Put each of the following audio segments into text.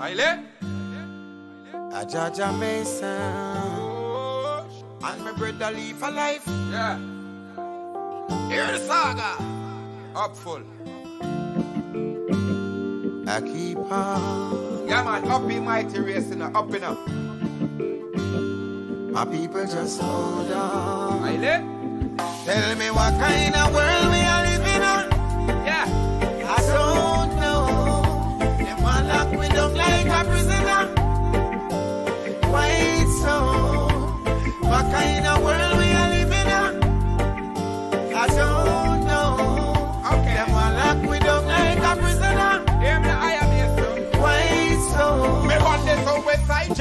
Aile? A Jaja Mason. And my brother Leaf of Life. Yeah. Hear the saga. Up full. I keep on. Yeah, man. Up in mighty racing. Up in up. My people just hold on. Aile? Tell me what kind of world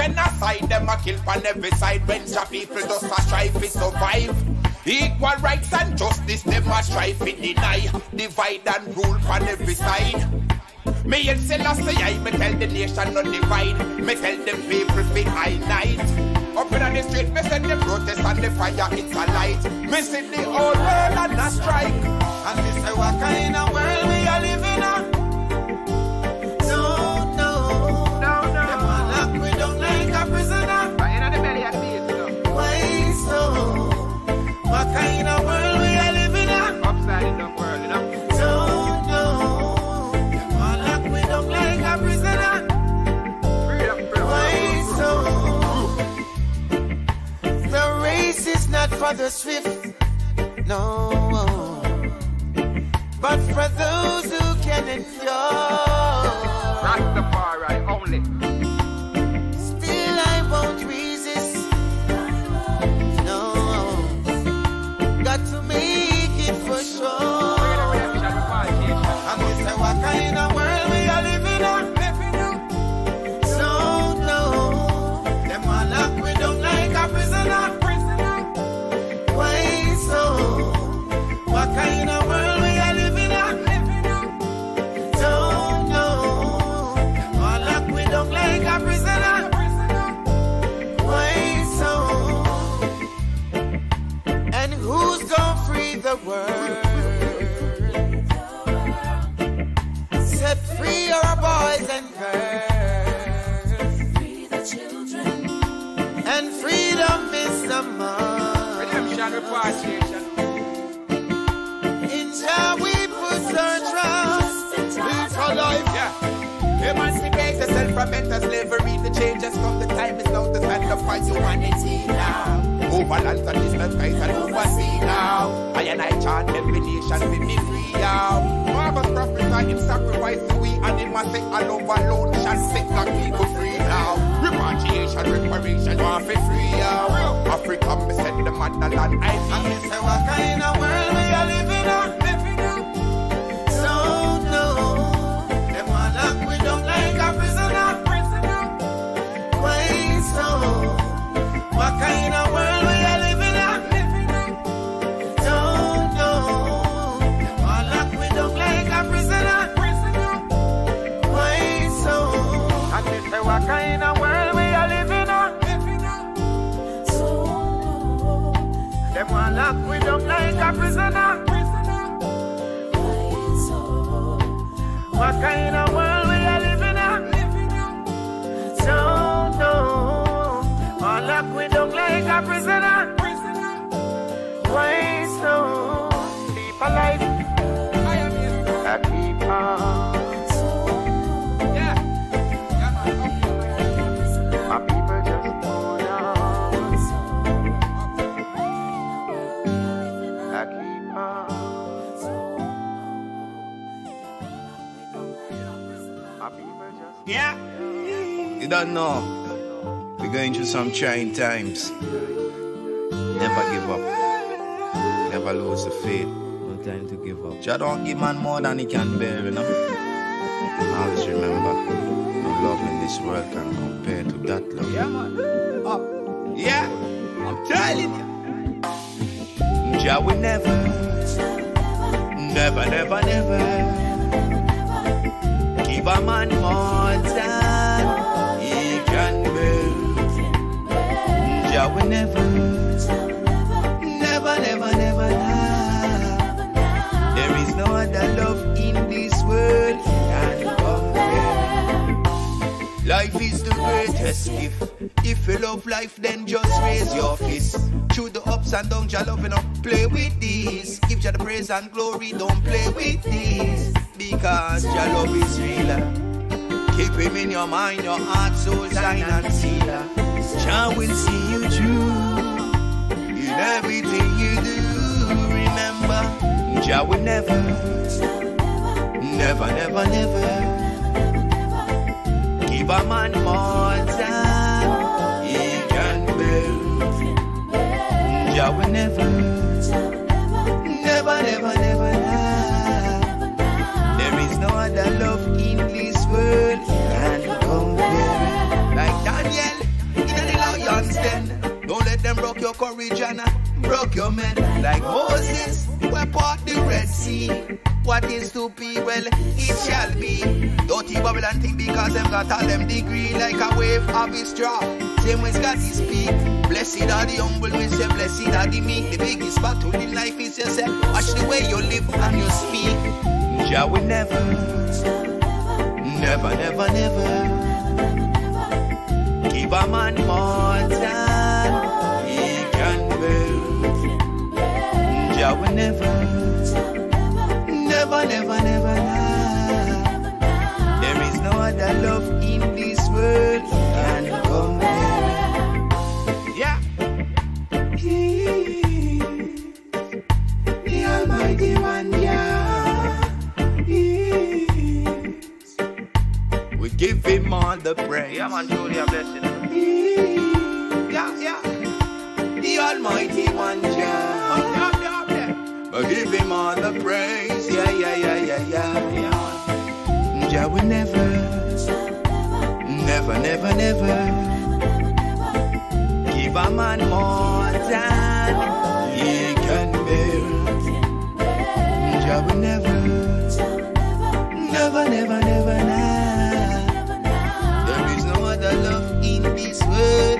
genocide, them a kill on every side. When the people just a strive to survive. Equal rights and justice, them a strive to deny. Divide and rule on every side. Me and Selassie, I me tell the nation not divide. Me tell them people be high night. Up in the street, me send the protest and the fire, it's a light. Me see the whole world and a strike. And me say what kind of world we are living on? For the swift, no, but for those who can endure. Mental slavery. The changes come. The time is now to stand up for humanity now. Over lands and distant skies and over sea now. I and I chant every nation with me free now. Marvel's prophet him sacrifice we and him must say alone alone shall set black people free now. Repatriation, reparation, want for free now. Africa, me said the motherland I And need. me say what kind of world we are living on? Want lock we down like a prisoner. What kind of world we are living in? Don't know. All lock we down like a prisoner. Why so? Keep alive. I keep on. Don't know. We're going through some trying times. Never give up. Never lose the faith. No time to give up. Jah don't give man more than he can bear, you know. Always remember, no love in this world can compare to that love. Yeah, man. Up. Yeah. I'm telling you. Jah will never, never, never, never give a man more never, never, never, never lie. There is no other love in this world can compare. Life is the greatest gift. If you love life, then just raise your fist. Through the ups and downs, you're loving up. Play with these. Give you the praise and glory. Don't play with these. Because your love is real. Keep him in your mind, your heart, soul, sign and seal. Jah will see you through in everything you do. Remember, Jah will never, never, never, never give a man more time. He can bear. Jah will never, never, never, never your courage and uh, broke your men. Like Moses, we part the Red Sea. What is to be, well, it shall be. Dirty Babylon think because them got all them degree like a wave of his straw. Same way his speak. Blessed are the humble, we say blessed are the meek. The biggest battle in life is yourself. Watch the way you live and you speak. Jah will never, never, never, never give a man more time. Bear. Jah will never never, never, never lie. There is no other love in this world can compare. Yeah. He, the Almighty One, yeah. He, we give Him all the praise. Yeah, man, Julia, blessing. He, yeah, yeah. The Almighty One, yeah. But give him all the praise, yeah, yeah, yeah, yeah, yeah. Yeah. Jah will never, never, never, never give a man more than he can bear. Jah will never, never, never, never lie. There is no other love in this world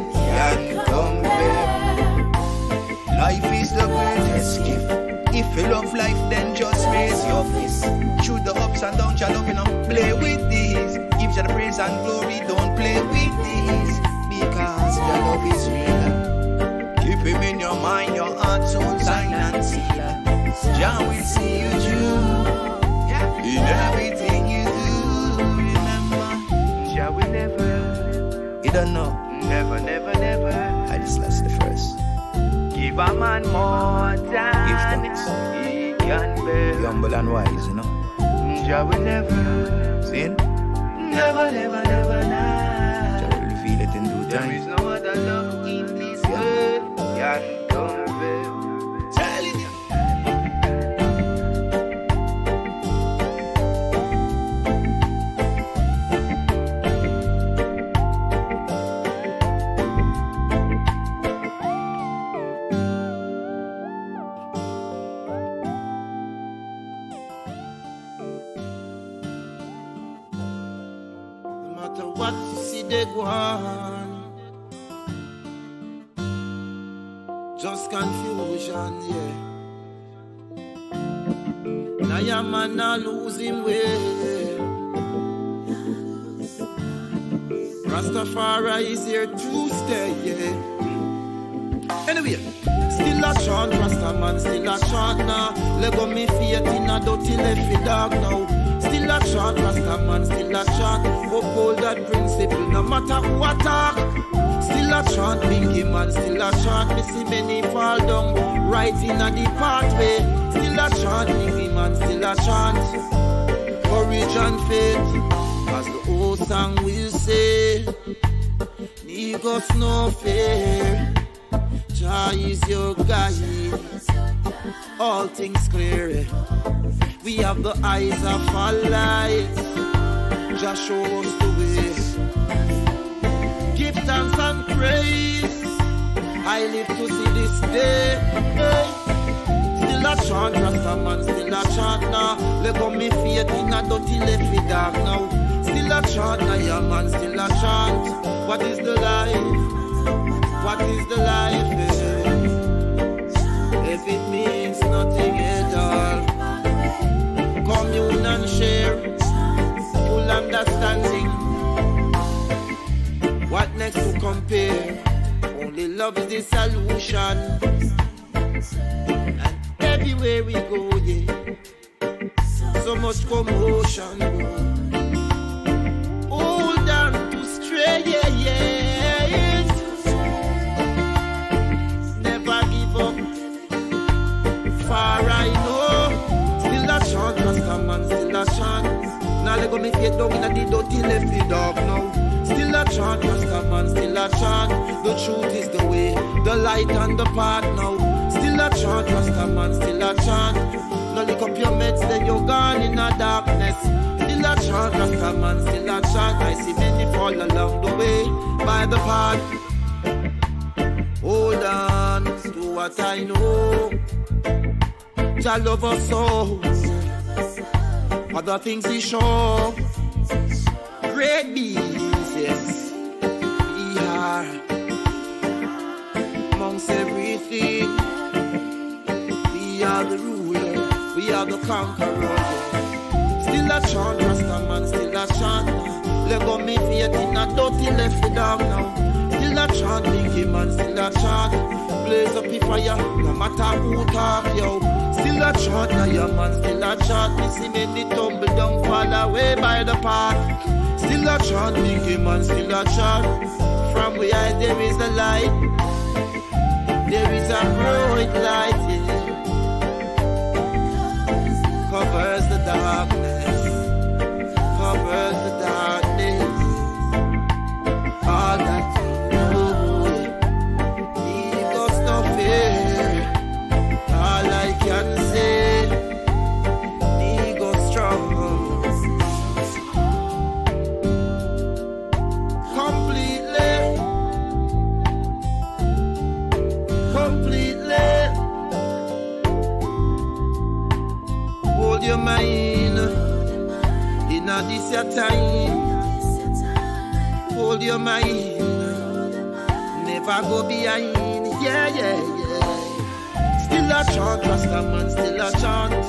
If you love life, then just raise your fist. Through the ups and downs, you're loving up. Play with these. Give you the praise and glory. Don't play with these. Because your love is real. Keep him in your mind, your heart, soul, sign and seal. Jah will see you through. In everything you do, remember. Jah will never. You don't know. Never, never, never. I just lost the. Give a man more time. He can bear. Be humble and wise, you know. Mm, Jah will never, See? never, never, never lie. Jah will reveal it in due time. is no other love in this world can man not lose him way. Rastafari is here to stay, yeah. Anyway, still a chant, Rasta man, still a chant now. Let go me faith in a dirty left dog now. Still a chant, Rasta man, still a chant. Uphold that principle, no matter who attack. Still a chant, Bingy man, still a chant. Me see many fall down, right in a the pathway. Still a chant, Bingy man, still a chant. Courage and faith, as the old song will say. Leave us no fear. Jah is your guide. All things clear. We have the eyes of our light. Jah show us the way. Give thanks and praise. I live to see this day. Hey a chant, Rasta man still a chant now. Let go me faith in a dirty left with dark now. Still a chant, now yeah, man still a chant. What is the life? What is the life? Eh? If it means nothing at all, commune and share, full understanding. What next to compare? Only love is the solution. Commotion. Hold on to stray, yeah, yeah. Never give up. Far I know, still a chant, Rasta man, still a chant. Now let go me get down in the dirty left dog now. Still a chant, Rasta man, still a chant. The truth is the way, the light and the path now. Still a chant, Rasta man, still a chant. Lick up your meds, then you're gone in the darkness. Still a chant, Rasta man, still a chant. I see many fall along the way by the path. Hold on to what I know. Jah love us so. Other things he show. Great beings, yes. We are amongst everything. We are the. We are the conqueror. Still a chant, Rasta man, still a chant. Let go me faith in a dirty left dog now. Still a chant, Bingy man, still a chant. Blaze up the fire, no matter who talk, yo. Still a chant, now your man still a chant. Me see many tumble down, fall away by the path. Still a chant, Bingy man, still a chant. From where there is a light, there is a bright light, never go behind. Yeah, yeah, yeah. Still a chant, Rasta man, still a chant.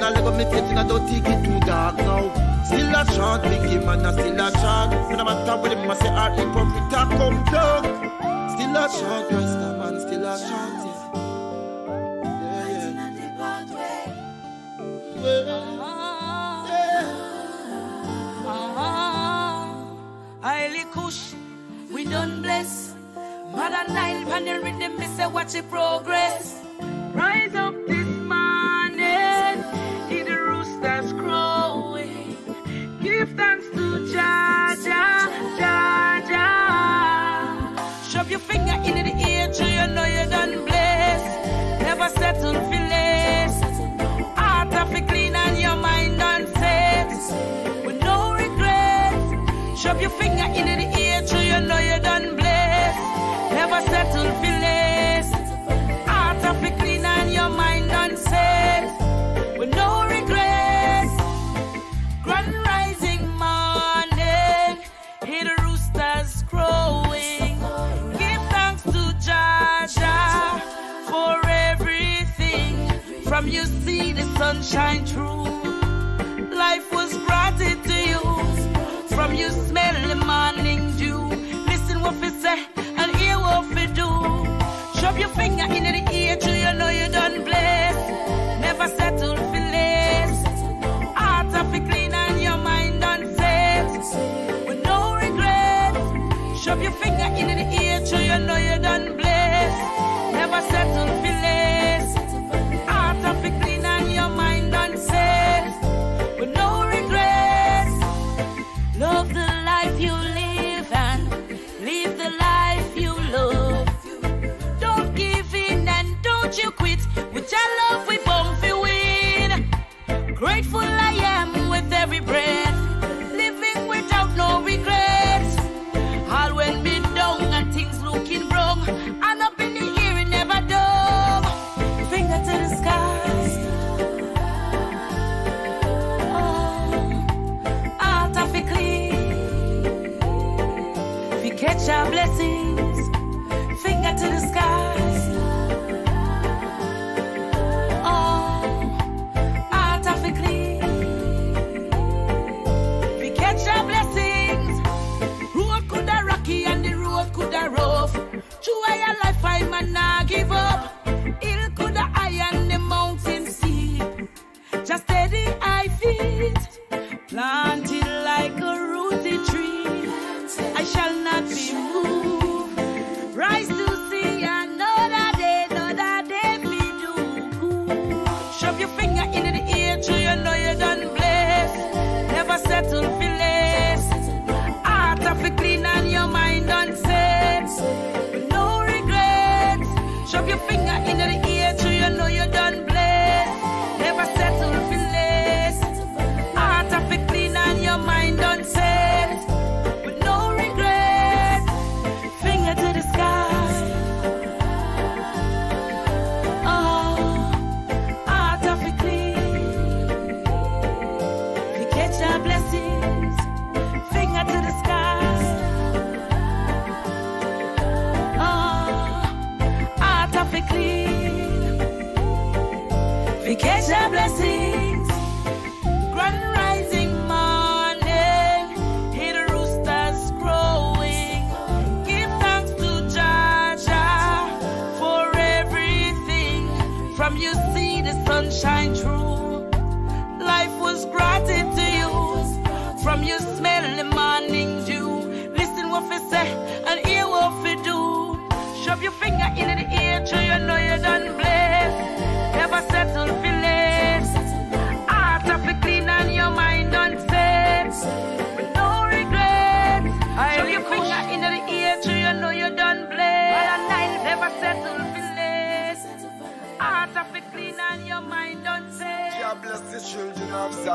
Now let go me in a don't take it too dark now. Still a chant, Bingy man, a still a chant. No matter what him a say, art hypocrite a come down. Still a chant, Rasta man, still a chant. Yeah, ah, ah. yeah, yeah. Well, Haile Cush, we done bless. Mada Nile pan the rhythm, me say watch it progress. Sunshine through.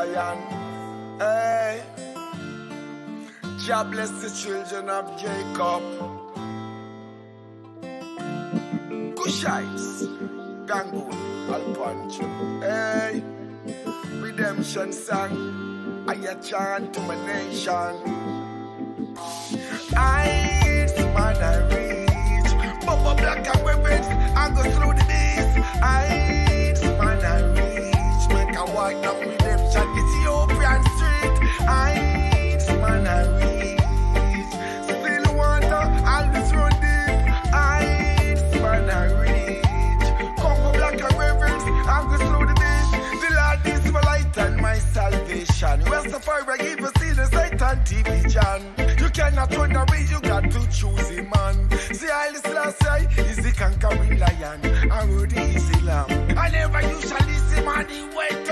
lion. Hey. Jah bless the children of Jacob. Kushites, Gangu, Al Pancho. Hey. Redemption song. I a chant to my nation. I man I reach. Bubba black and weapons. I go through the days. I man I reach. Make a white now. Richard Ethiopian Street. I eat man I reach. Still water, always run deep. I eat man I reach. Congo black and reverence, I'm going slow the beat. The Lord is my light and my salvation. Rastafari, give us see the sight and TV You cannot run away, you got to choose a man. See, I listen, I say, is the conquering lion. I'm the easy lamb. I never usually see money when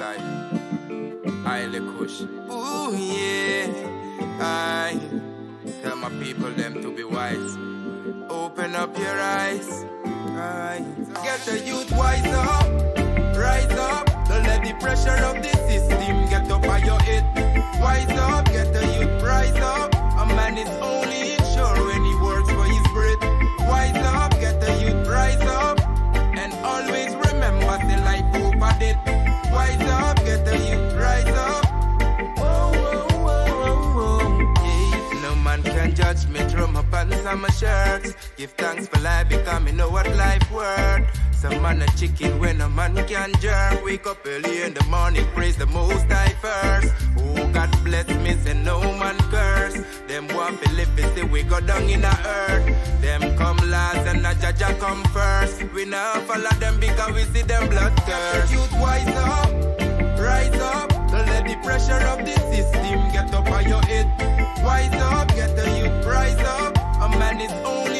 I Haile Cush. Ooh, yeah. I tell my people them to be wise. Open up your eyes. I get the youth wise up. Rise up. Don't let the pressure of this on my shirt. Give thanks for life because me know what life worth. Some man a chicken when a man can jerk. Wake up early in the morning, praise the most high first. Oh, God bless me, say no man curse. Them want to live is we go down in the earth. Them come last and a judge come first. We now follow them because we see them blood curse. Youth wise up, rise up. Don't let the pressure of the system get up on your head. Wise up, get the youth rise up man is own.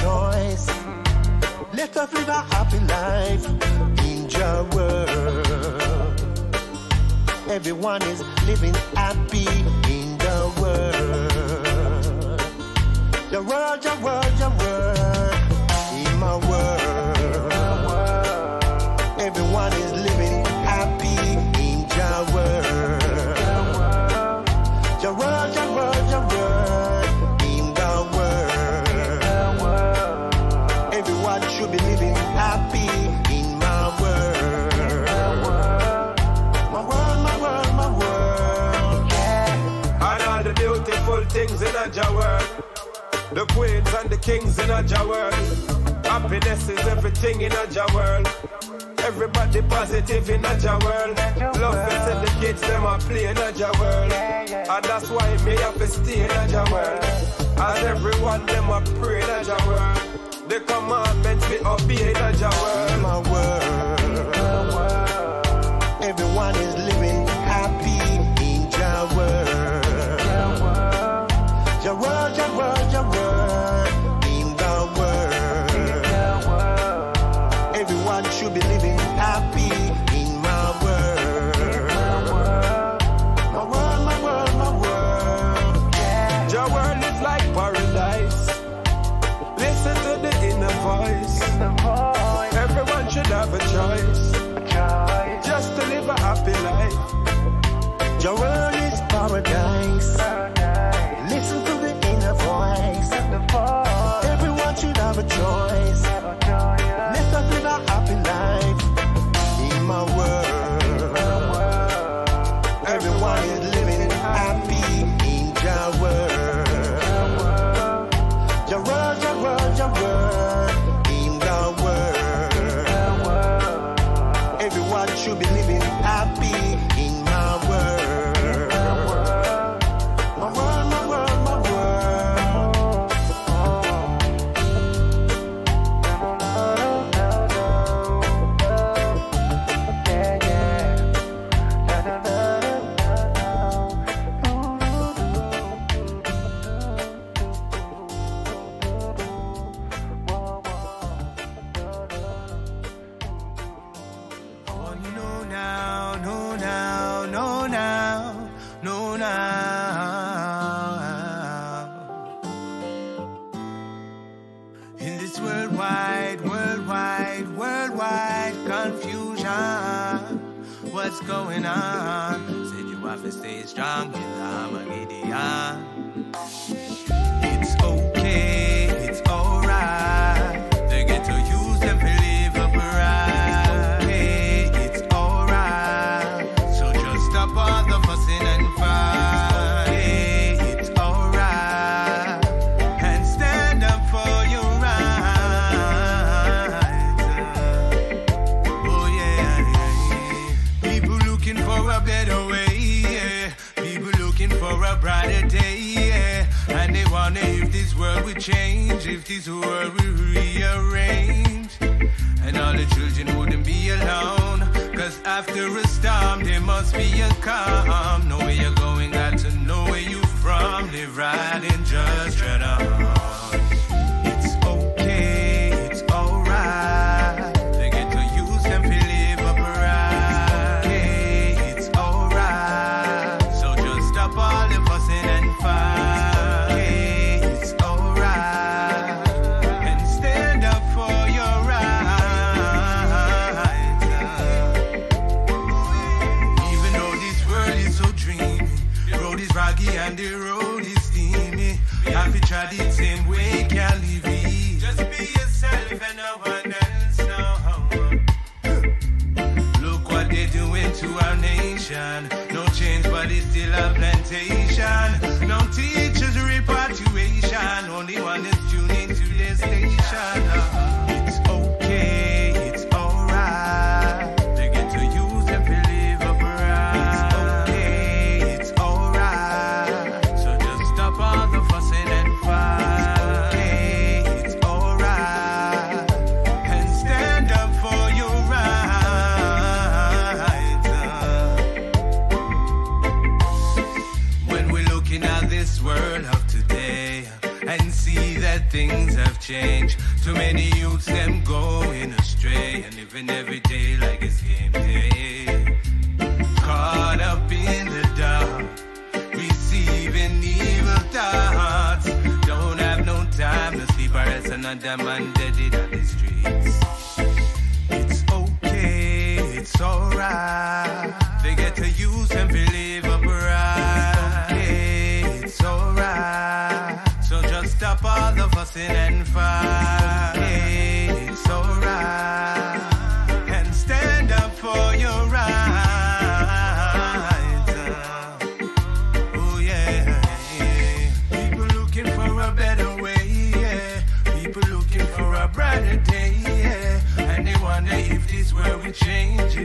choice. Let us live a happy life in your world. Everyone is living happy in the world. Your world, your world, your world. In my world. Everyone is things in a Jah world. Happiness is everything in a Jah world. Everybody positive in a Jah world. Love is in the kids, them are playing a Jah world. And that's why me have to stay in a Jah world. As everyone, them are praying a Jah world. The commandments be obeying a Jah world. My world. Everyone is living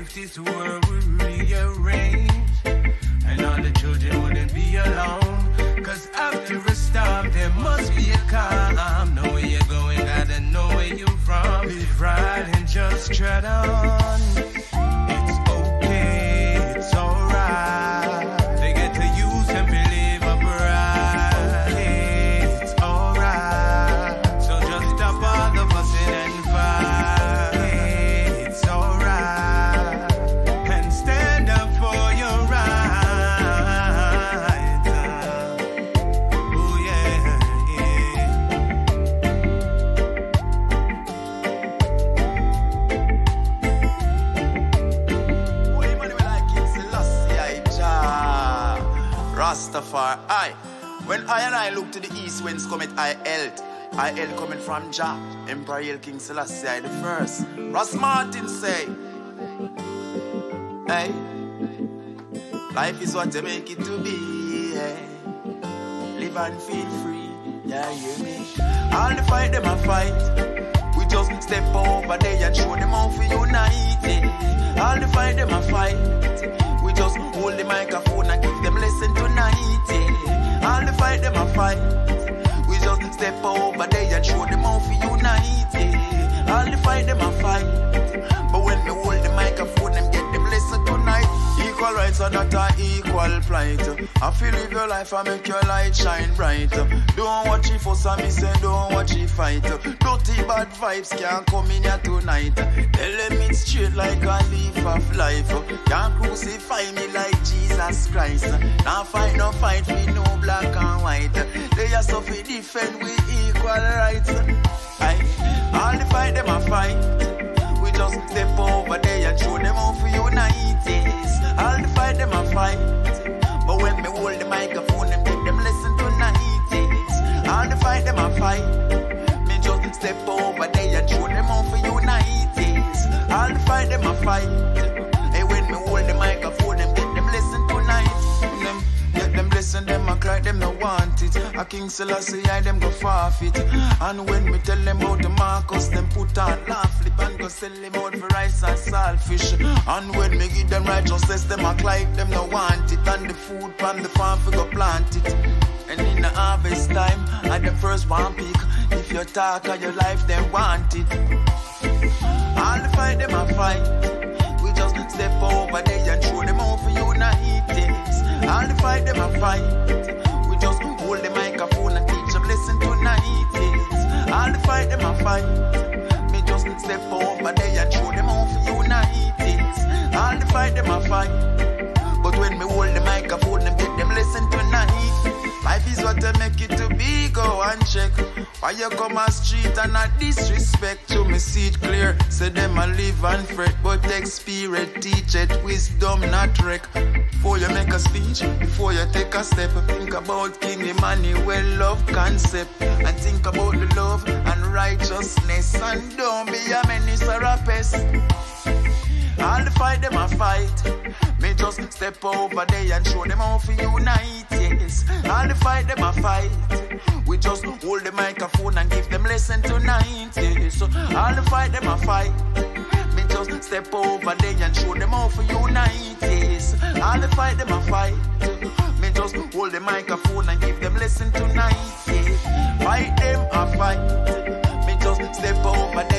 if this world will rearrange. And all the children wouldn't be alone. Cause after a storm, there must be a calm. Know where you're going, gotta know where you're from. Live right and just tread on. Rastafari, I. When I and I look to the east, whence cometh I held. I held coming from Jah, Emperor Haile King Selassie, the first. Ras Martin say, Hey, life is what you make it to be. Hey. Live and feel free, yeah, hear me? All the fight them a fight. We just step over there and show them how we unite. All the fight them a fight. Hold the microphone and give them lesson tonight. yeah. All the fight them a fight. We just step over there and show them how we unite. yeah. All the fight them a fight. But Rights are not a equal plight. I feel live your life and make your light shine bright. Don't watch it fuss and me say don't watch it fight. Dirty bad vibes can't come in here tonight. Tell them it's straight like a leaf of life. Can't crucify me like Jesus Christ. Now fight no fight we no black and white. They are so fi defend we equal rights. Aye. All the fight them a fight. We just step over there and show them A King Selassie, I them go forfeit. And when me tell them about the Marcus, them put on laugh flip and go sell them out for rice and saltfish. And when me give them righteousness, them act like them no want it. And the food from the farm we go plant it. And in the harvest time, I the first one pick. If you talk of your life, them want it. All the fight, them a fight. We just step over there and throw them out for you, not eat it. All the fight, them a fight. We just hold the microphone and teach them lesson tonight. Yes. All the fight them a fight. Me just step over there and show them how to unite. Yes. All the fight them a fight. But when me hold the microphone, them take them lesson tonight. Life is what I make it to be. Go and check. Why you come a street and a disrespect to me, see it clear. Say them a live and fret, but experience, teach it, wisdom not wreck. Before you make a speech, before you take a step, think about King Emmanuel love concept. And think about the love and righteousness. And don't be a menace or a pest. All the fight, them a fight. Me just step over there and show them how to unite, yes. All the fight, them a fight. We just hold the microphone and give them lesson tonight, yes. All the fight, them a fight. Me just step over there and show them how to unite, yes. All the fight, them a fight. Me just hold the microphone and give them lesson tonight, yes. Fight them a fight. Me just step over there.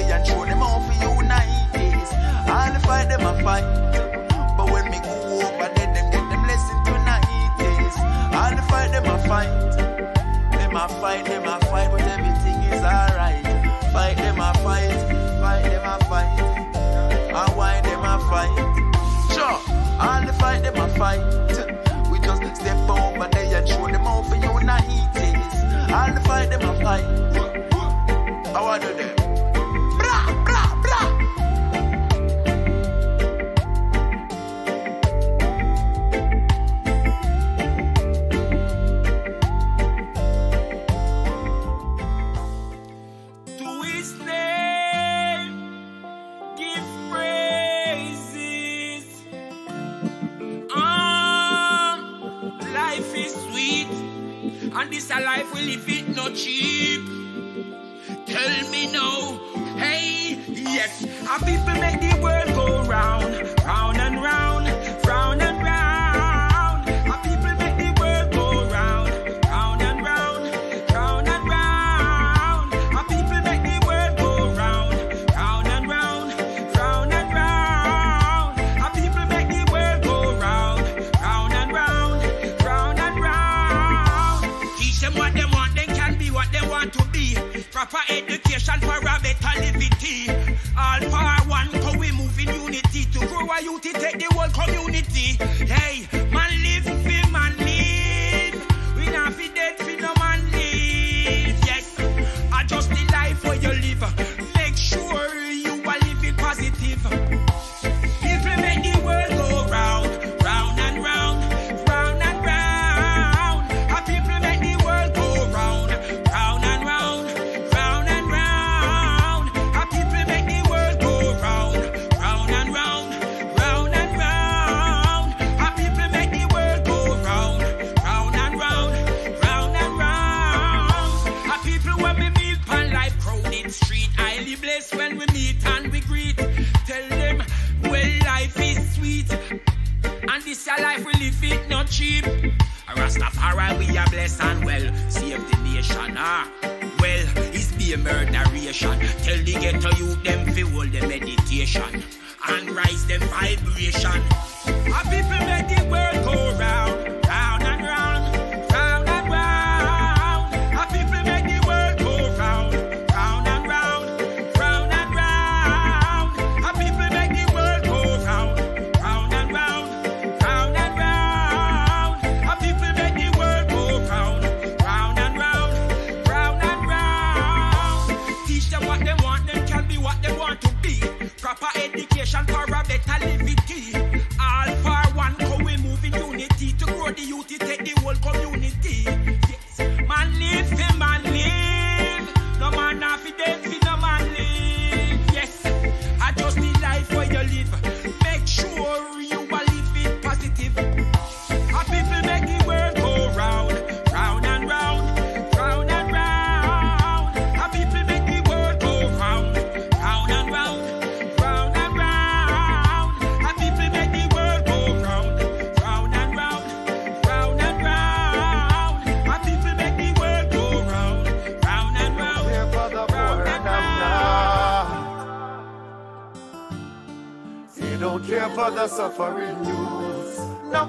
Suffering youth. No,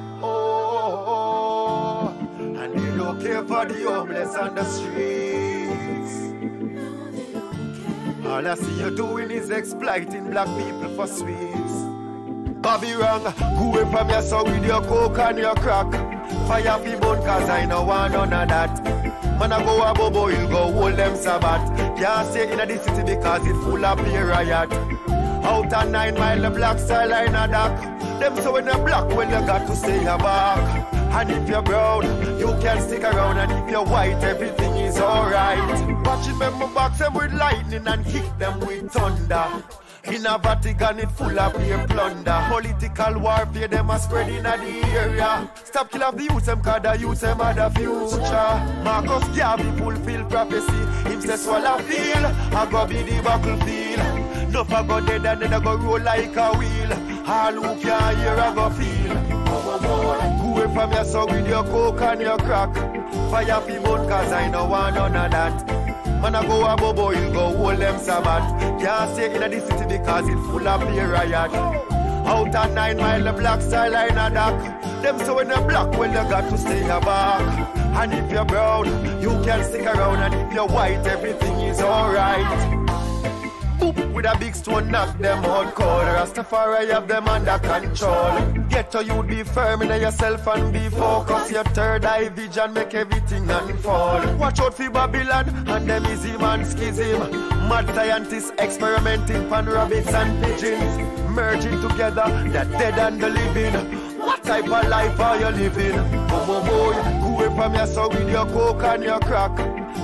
and they don't care for the homeless on the streets. All I see you doing is exploiting black people for sweets. Bobby wrong, go away from your soul with your coke and your crack. Fire fi bone cause I no want none of that. Man I go a bobo, you go hold them sabbat. Can't stay in the city because it full of beer riot. Out of nine mile, the black style line a dock. Them so when you black, when you got to stay a back. And if you're brown, you can stick around. And if you're white, everything is alright. Watching them box them with lightning and kick them with thunder. In a Vatican, it full of beer plunder. Political warfare, them are spreading at the area. Stop kill off the youth, them cause the youth, them are the future. Marcus Garvey fulfill prophecy. Him say swallow feel, I go be the battlefield. No for go dead and then I go roll like a wheel. All who can hear, I go feel. Go away from your with your coke and your crack. Fire fi burn cause I no want none of that. Man I go a bobo, you go hold them sabbat. Can't stay in the city because it full of beer riot. Out of nine mile, the black style a dock. Them so when you black, well you got to stay back. And if you're brown, you can stick around. And if you're white, everything is alright. Boop, with a big stone knock them out cold. Rastafari have them under control. Get to you be firm in yourself and be focused. Your third eye vision make everything unfold. Watch out for Babylon and them easy man schism. Mad scientists experimenting pan rabbits and pigeons. Merging together the dead and the living. What type of life are you living? Oh, oh, boy, go away from your soul with your coke and your crack.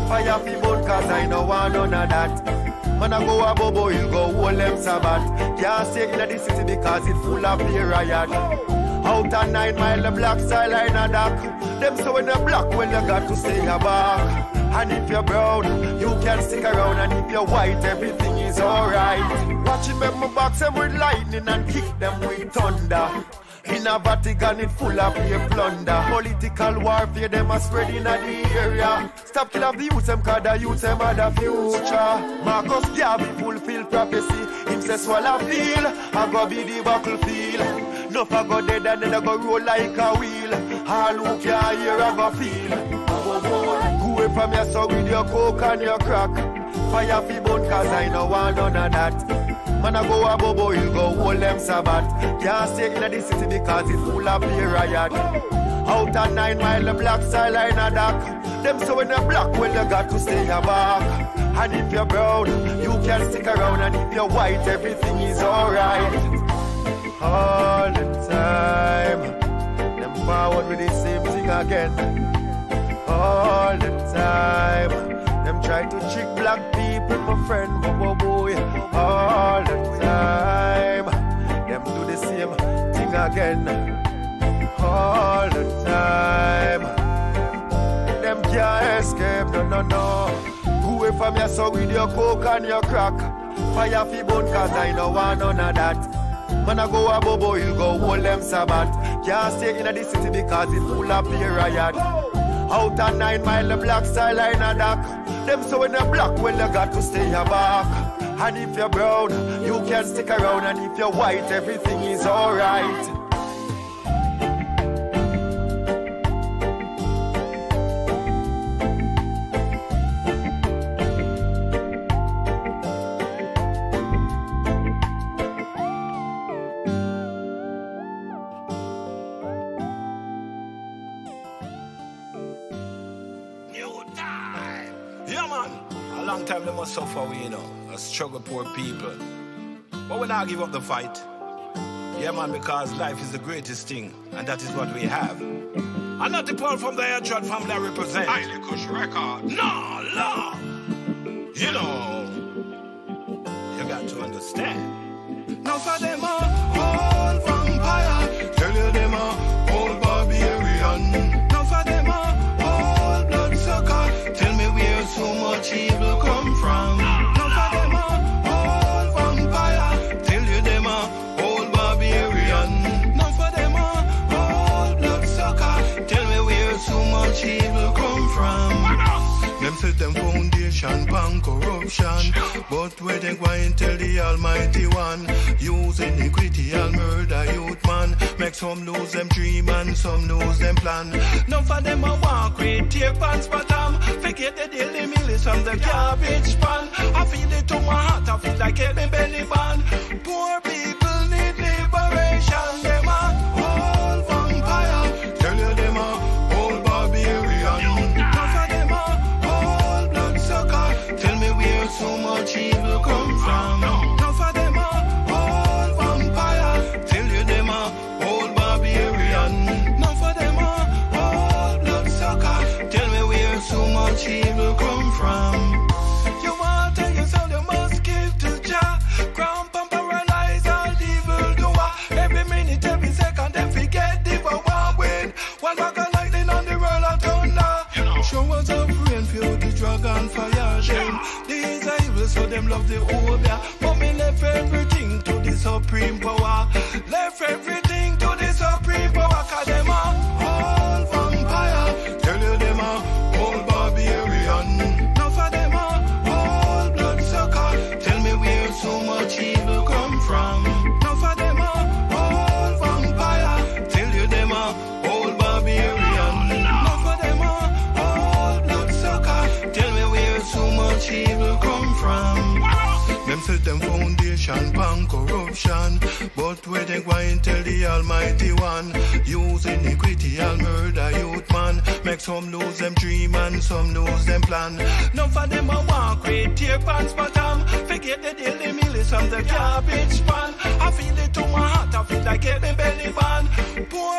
Fire fi cause I no want none of that. Man I go a bobo, you go hold them sabbat. Can't stay in the city because it full of beer riot. Out of nine mile, the black style line a dock. Them so when you black, when you got to stay back. And if you're brown, you can stick around. And if you're white, everything is alright. Watching them box them with lightning and kick them with thunder. In a Vatican, it full of beer plunder. Political warfare, them are spreading at the area. Stop kill of the youth, them cause the youth, them are the future. Marcus Garvey fulfill prophecy. Him say swallow feel, I go be the battlefield. No for go dead and then I go roll like a wheel. All who can hear, I go feel. Go away from your son with your coke and your crack. Fire fi burn cause I no want none of that. Man I go a bobo, you go hold them sabbat. Can't stay in the city because it's full of beer riot. Out of nine mile, the black style line a dock. Them so when you black, well you got to stay back. And if you're brown, you can stick around. And if you're white, everything is alright. All the time, them forward with the same thing again. All the time, them try to trick black people, my friend, boy, boy. All the time, them do the same thing again. All the time, them can't escape, no, no, no. Away from your son with your coke and your crack. Fire fi burn cause I no want none of that. Man I go a bobo, you go hold them sabbat. Can't stay in the city because it full of beer riot. Out of nine mile, the black style line a dock. Them so when you black, well you got to stay a back. And if you're brown, you can stick around. And if you're white, everything is alright. Suffer, we, you know. A struggle, poor people. But we not give up the fight. Yeah, man, because life is the greatest thing, and that is what we have. I'm not the Paul from the Airdrop family I represent. Haile Cush record. No, no. You know, you got to understand. Now for them a Them foundation pan corruption. But where they go and tell the Almighty One, use iniquity and murder youth man. Make some lose them dream and some lose them plan. None for them a walk with tear pants bottom. Um, forget the daily meals from the garbage pan. I feel it to my heart, I feel like getting belly band. Poor supreme power. Left everything corruption. But where they go and tell the Almighty One, use iniquity and murder youth man. Make some lose them dream and some lose them plan. None for them a walk with tear pants bottom. Um, forget the daily meals from the garbage pan. I feel it to my heart, I feel like getting belly band. Poor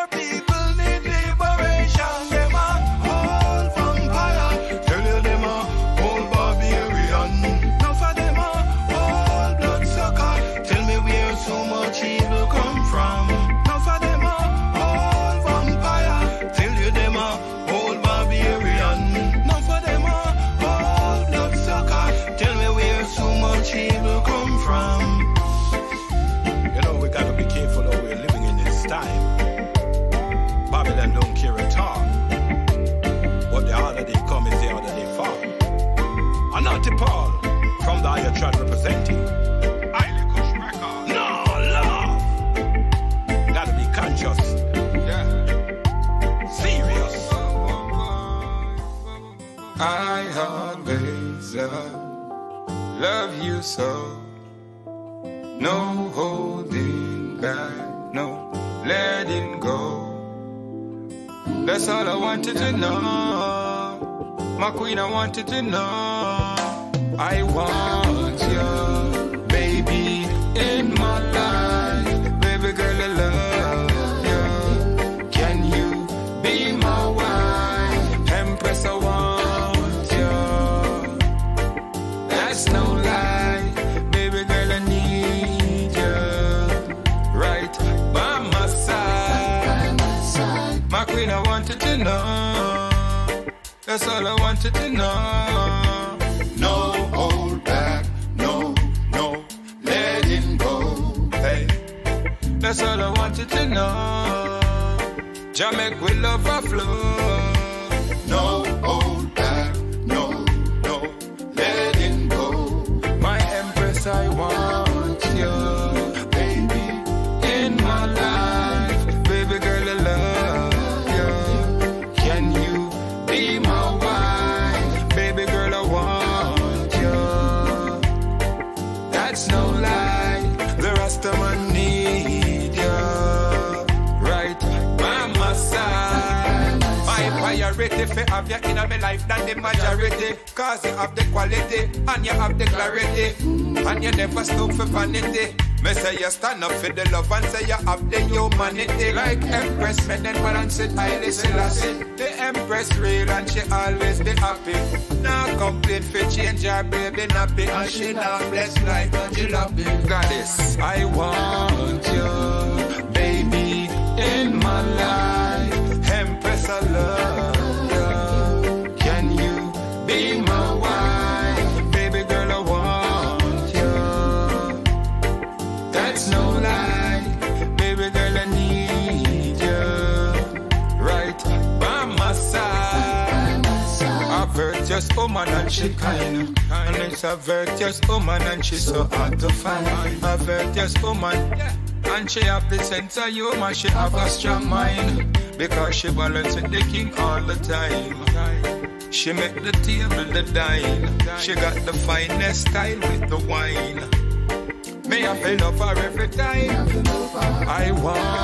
That's all I wanted to know. My queen, I wanted to know. I want you, queen, I wanted to know. That's all I wanted to know. No hold back, no, no letting go. Hey, that's all I wanted to know. Jamaica will love a. No priority for have you in my life than the majority. Cause you have the quality and you have the clarity. And you never stop for vanity. Me say you stand up for the love and say you have the humanity. Like Empress, men and balance it Haile Selassie. The Empress real and she always be happy. Now complain for change her baby nappy. And she now blessed like Angela B. Goddess, I want you, baby, in my life. Empress, I love woman and she kind. And it's a virtuous woman and she so hard to find. A virtuous woman. And she have the sense of humor, she have a strong mind. Because she balance the king all the time. She make the table the dine. She got the finest style with the wine. Me I feel up her every time. I want